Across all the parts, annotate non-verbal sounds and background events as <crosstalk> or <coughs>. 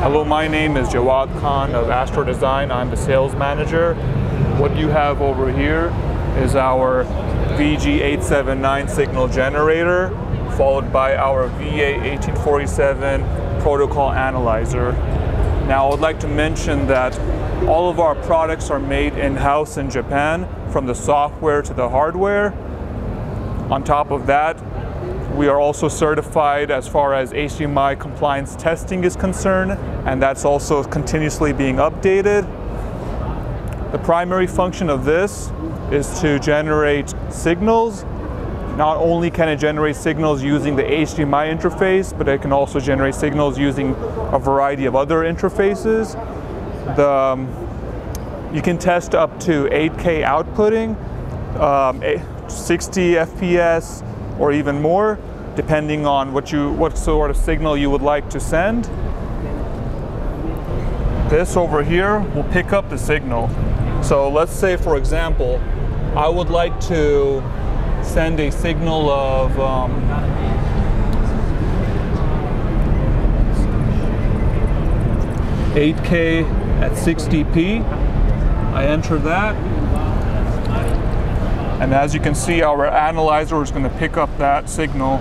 Hello, my name is Jawad Khan of Astro Design. I'm the sales manager. What you have over here is our VG879 signal generator, followed by our VA1847 protocol analyzer. Now, I would like to mention that all of our products are made in-house in Japan, from the software to the hardware. On top of that, we are also certified as far as HDMI compliance testing is concerned, and that's also continuously being updated. The primary function of this is to generate signals. Not only can it generate signals using the HDMI interface, but it can also generate signals using a variety of other interfaces. The, um, you can test up to 8K outputting, um, 60 FPS, or even more, depending on what you what sort of signal you would like to send. This over here will pick up the signal. So let's say, for example, I would like to send a signal of um, eight K at 60p. I enter that. And as you can see, our analyzer is going to pick up that signal.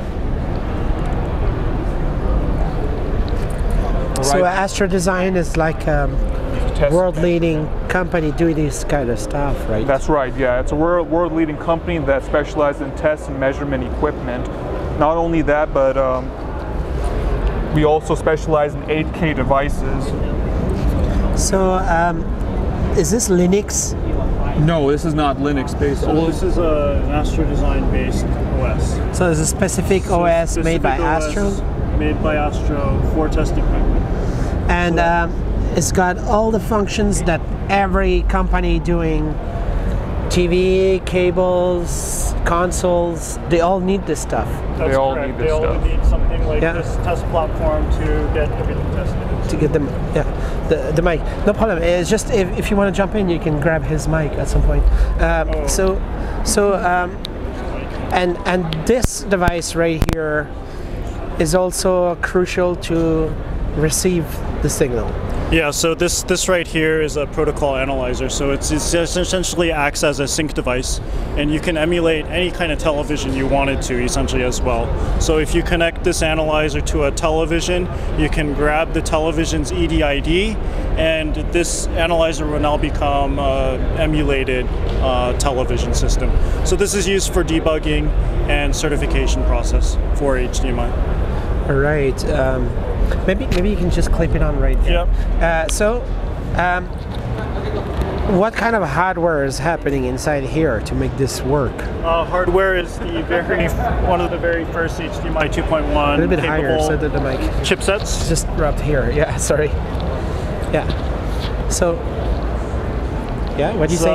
So Astro Design is like a world-leading company doing this kind of stuff, right? That's right, yeah. It's a world world-leading company that specializes in test and measurement equipment. Not only that, but um, we also specialize in 8K devices. So, um, is this Linux no, this is not Linux based. So this is a, an Astro Design based OS. So there's a specific so OS specific made by OS Astro? Made by Astro for testing equipment. And so, um, it's got all the functions that every company doing TV, cables, consoles, they all need this stuff. That's they all correct. need this they stuff. They all need something like yeah. this test platform to get everything tested. To get them, yeah, the, the mic. No problem. It's just if, if you want to jump in, you can grab his mic at some point. Um, oh. So, so, um, and and this device right here is also crucial to receive the signal. Yeah, so this, this right here is a protocol analyzer. So it's, it's essentially acts as a sink device, and you can emulate any kind of television you wanted to essentially as well. So if you connect this analyzer to a television, you can grab the television's EDID, and this analyzer will now become uh, emulated uh, television system. So this is used for debugging and certification process for HDMI. All right. Um Maybe maybe you can just clip it on right there. Yep. Uh, so, um, what kind of hardware is happening inside here to make this work? Uh, hardware is the very one of the very first HDMI 2.1 a little bit higher so that the mic chipsets. Just rubbed here. <laughs> Yeah, sorry. Yeah. So, yeah, what do you say?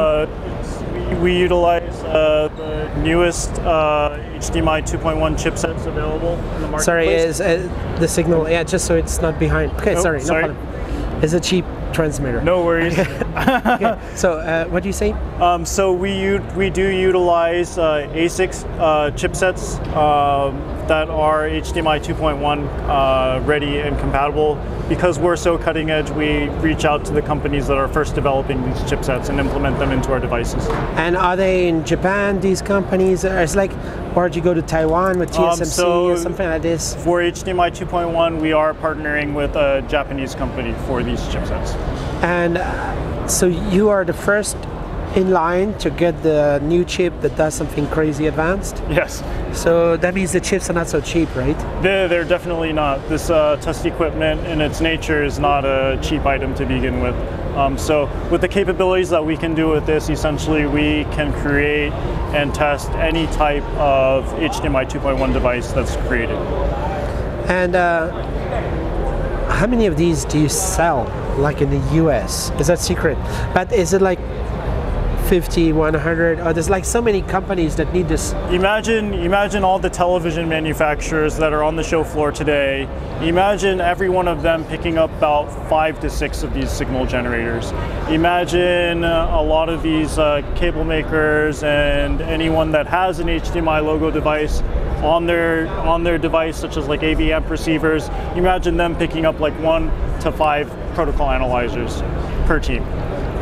We, utilize uh, the newest uh, HDMI 2.1 chipsets available in the market. Sorry, is uh, the signal? Yeah, just so it's not behind. Okay, oh, sorry, sorry. no It's a cheap transmitter. No worries. <laughs> okay. So, uh, what do you say? Um, so we we do utilize uh, ASICs uh, chipsets um, that are HDMI 2.1 uh, ready and compatible. Because we're so cutting edge, we reach out to the companies that are first developing these chipsets and implement them into our devices. And are they in Japan? These companies? It's like, or do you go to Taiwan with TSMC um, so or something like this? For HDMI 2.1, we are partnering with a Japanese company for these chipsets. And so you are the first in line to get the new chip that does something crazy advanced? Yes. So that means the chips are not so cheap, right? They're, they're definitely not. This uh, test equipment in its nature is not a cheap item to begin with. Um, so with the capabilities that we can do with this, essentially we can create and test any type of HDMI 2.1 device that's created. And uh, how many of these do you sell, like in the US? Is that secret? But is it like 50, 100. Oh, there's like so many companies that need this. Imagine, imagine all the television manufacturers that are on the show floor today. Imagine every one of them picking up about five to six of these signal generators. Imagine a lot of these uh, cable makers and anyone that has an HDMI logo device on their on their device, such as like AV amp receivers. Imagine them picking up like one to five protocol analyzers per team.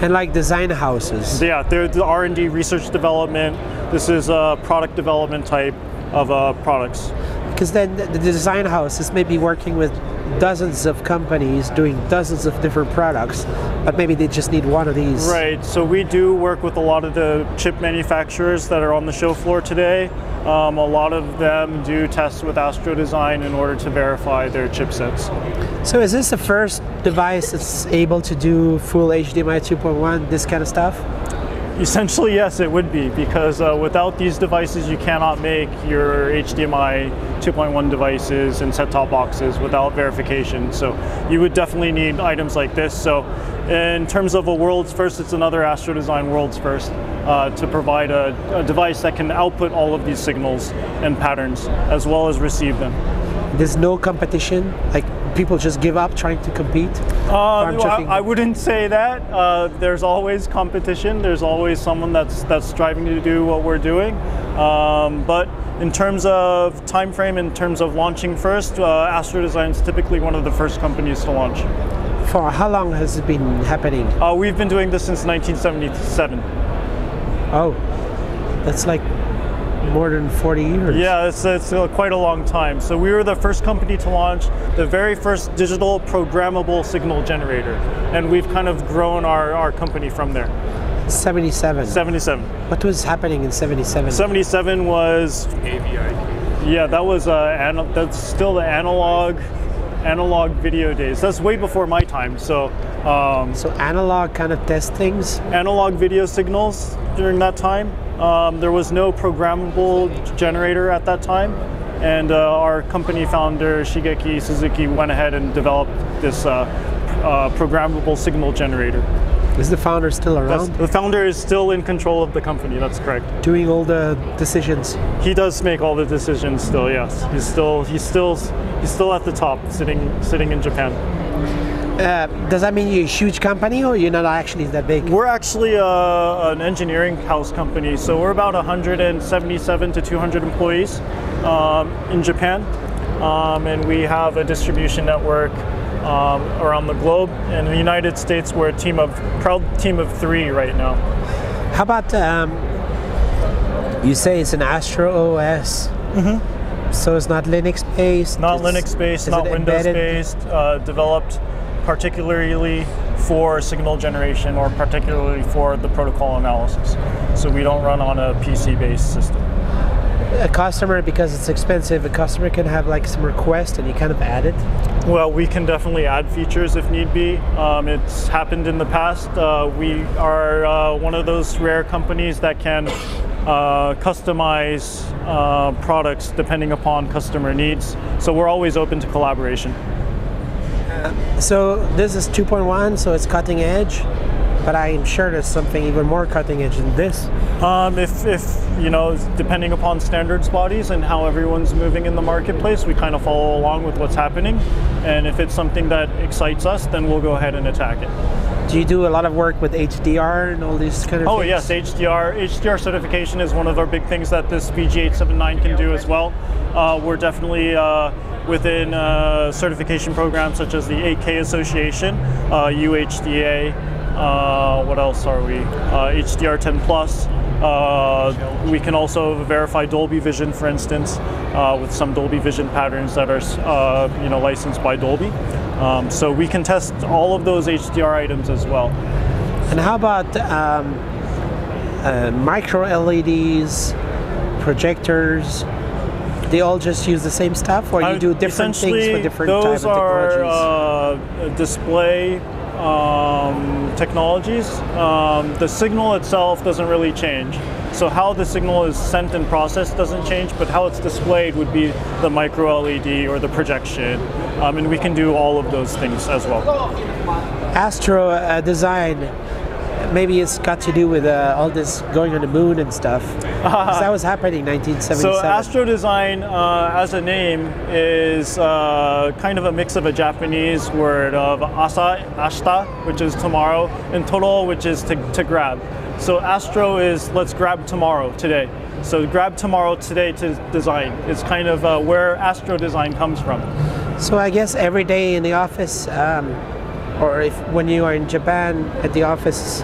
And like design houses. Yeah, they're the R&D research development. This is a product development type of uh, products. Because then the design house is maybe working with dozens of companies doing dozens of different products, but maybe they just need one of these. Right. So we do work with a lot of the chip manufacturers that are on the show floor today. Um, a lot of them do tests with Astro Design in order to verify their chipsets. So is this the first device that's able to do full HDMI 2.1, this kind of stuff? Essentially, yes, it would be because uh, without these devices, you cannot make your HDMI 2.1 devices and set-top boxes without verification. So you would definitely need items like this. So in terms of a world's first, it's another Astro Design world's first uh, to provide a, a device that can output all of these signals and patterns as well as receive them. There's no competition, like people just give up trying to compete. Uh, well, I. I wouldn't say that. Uh, there's always competition. There's always someone that's that's striving to do what we're doing. Um, but in terms of time frame, in terms of launching first, uh, Astro Design is typically one of the first companies to launch. For how long has it been happening? Uh, we've been doing this since 1977. Oh, that's like more than 40 years. Yeah, it's, it's uh, quite a long time. So we were the first company to launch the very first digital programmable signal generator, and we've kind of grown our, our company from there. 77. 77. What was happening in 77? 77 was Yeah, that was uh, ana- that's still the analog analog video days. That's way before my time. So um, so analog kind of test things. analog video signals during that time. Um, there was no programmable generator at that time, and uh, our company founder Shigeki Suzuki went ahead and developed this uh, uh, programmable signal generator. Is the founder still That's, around? the founder is still in control of the company. That's correct. Doing all the decisions. He does make all the decisions still. Yes, he's still he's still he's still at the top, sitting sitting in Japan. Uh, does that mean you're a huge company or you're not actually that big? We're actually uh, an engineering house company, so we're about 177 to 200 employees um, in Japan, um, and we have a distribution network um, around the globe. And in the United States, we're a team of proud team of three right now. How about um, you say it's an Astro OS? Mm-hmm. So it's not Linux based. Not Linux based, not Windows embedded? based, uh, developed particularly for signal generation or particularly for the protocol analysis. So we don't run on a PC based system. A customer, because it's expensive, a customer can have like some request and you kind of add it. Well, we can definitely add features if need be. Um, it's happened in the past. Uh, we are uh, one of those rare companies that can uh, customize uh, products depending upon customer needs. So we're always open to collaboration. So this is 2.1, so it's cutting edge, but I'm sure there's something even more cutting edge than this. Um, if, if, you know, depending upon standards bodies and how everyone's moving in the marketplace, we kind of follow along with what's happening. And if it's something that excites us, then we'll go ahead and attack it. Do you do a lot of work with HDR and all these kind of Oh things? yes, HDR. HDR certification is one of our big things that this VG879 can do as well. Uh, we're definitely uh, within uh, certification programs such as the 8K Association, uh, UHDA. Uh, what else are we? Uh, HDR 10 Plus. Uh, we can also verify Dolby Vision, for instance, uh, with some Dolby Vision patterns that are uh, you know licensed by Dolby. Um, so we can test all of those HDR items as well. And how about um, uh, micro LEDs, projectors? They all just use the same stuff, or you do different things for different those type of are technologies? uh, display um, technologies. Um, the signal itself doesn't really change. So how the signal is sent and processed doesn't change, but how it's displayed would be the micro LED or the projection, um, and we can do all of those things as well. Astro uh, design. Maybe it's got to do with uh, all this going on the moon and stuff. <laughs> that was happening in 1977. So Astro Design, uh, as a name, is uh, kind of a mix of a Japanese word of asa, ashta, which is tomorrow, and toro, which is to, to grab. So Astro is let's grab tomorrow, today. So grab tomorrow today to design. It's kind of uh, where Astro Design comes from. So I guess every day in the office, um, or if when you are in Japan at the office,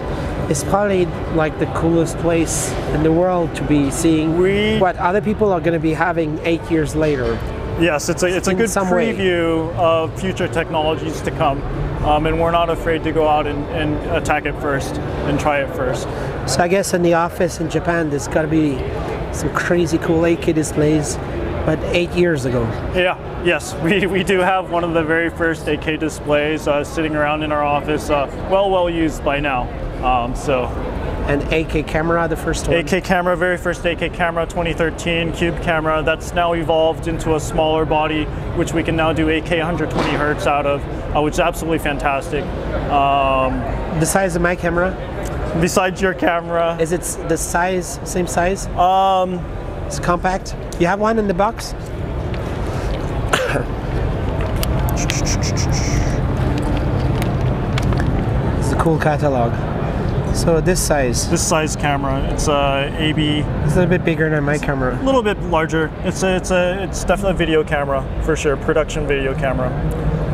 it's probably like the coolest place in the world to be seeing We- what other people are going to be having eight years later. Yes, it's a, it's a good some way. preview of future technologies to come. Um, and we're not afraid to go out and, and attack it first and try it first. So I guess in the office in Japan, there's got to be some crazy cool 8K displays, but eight years ago. Yeah, yes, <laughs> we, we do have one of the very first 8K displays uh, sitting around in our office, uh, well, well used by now. Um, so, And 8K camera, the first one. 8K camera, very first 8K camera, 2013 cube camera. That's now evolved into a smaller body, which we can now do 8K 120 hertz out of, uh, which is absolutely fantastic. Um, The size of my camera, besides your camera, is it the size, same size? um, It's compact. You have one in the box? <coughs> it's a cool catalog. So this size, this size camera, it's a AB, it's a little bit bigger than my camera. a little bit larger. It's a, it's a, it's definitely a video camera for sure, production video camera.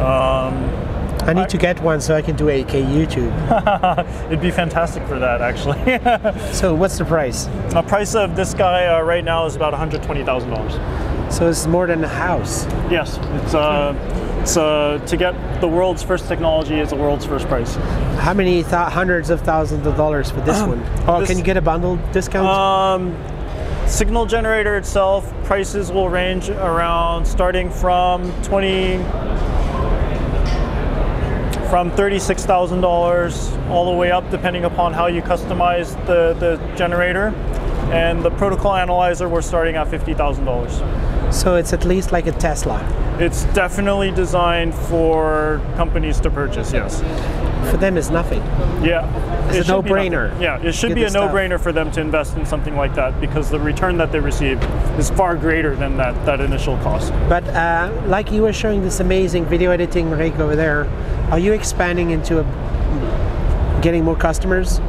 Um, I need to get one so I can do 8K YouTube. <laughs> it'd be fantastic for that, actually. <laughs> So what's the price? the price of this guy uh, right now is about $120,000. So it's more than a house. Yes, it's uh, it's uh, to get the world's first technology is the world's first price. How many th- hundreds of thousands of dollars for this one? Oh, this- can you get a bundle discount? Um, signal generator itself, prices will range around starting from 20 from $36,000 all the way up depending upon how you customize the, the generator. And the protocol analyzer we're starting at $50,000. So it's at least like a Tesla. It's definitely designed for companies to purchase, yes. For them, it's nothing. Yeah. It's a It should be no-brainer. Yeah, it should be a no-brainer for them to invest in something like that because the return that they receive is far greater than that, that initial cost. But uh, like you were showing this amazing video editing rig over there, are you expanding into a, getting more customers,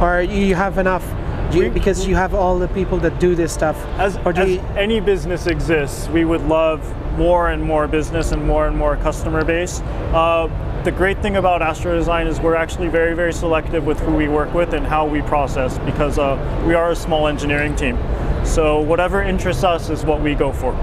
or you have enough? You, because you have all the people that do this stuff, As, or do as you, any business exists, we would love more and more business and more and more customer base. Uh, the great thing about Astro Design is we're actually very, very selective with who we work with and how we process because uh, we are a small engineering team. So whatever interests us is what we go for.